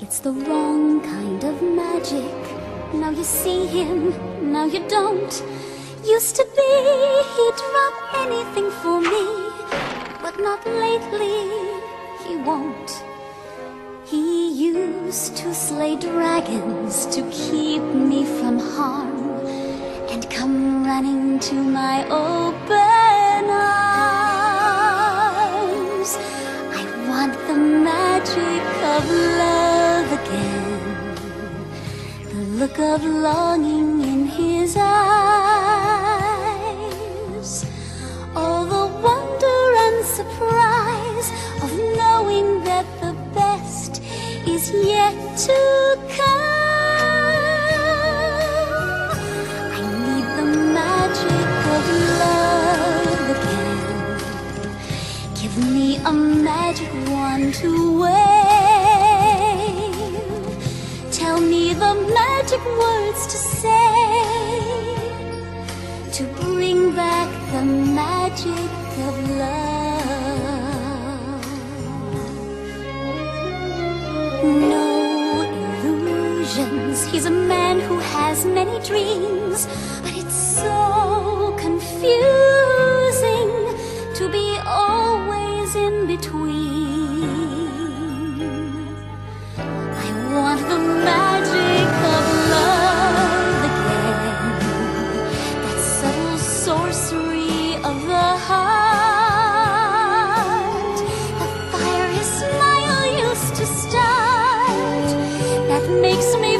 It's the wrong kind of magic. Now you see him, now you don't. Used to be he'd drop anything for me, but not lately, he won't. He used to slay dragons to keep me from harm and come running to my open want the magic of love again, the look of longing in his eyes, all the wonder and surprise of knowing that the best is yet to magic wand to wave. Tell me the magic words to say to bring back the magic of love. No illusions. He's a man who has many dreams, makes me